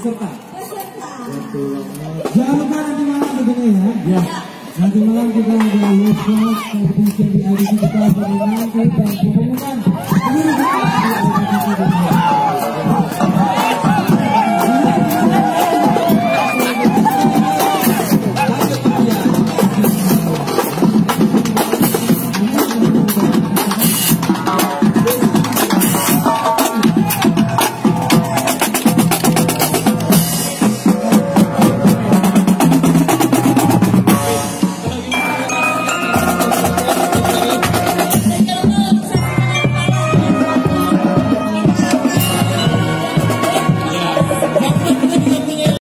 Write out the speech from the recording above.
peserta jangan lupa nanti malam begini ya. Ya. Nanti malam kita ada live competition di audisi kita pemenang dan pengumuman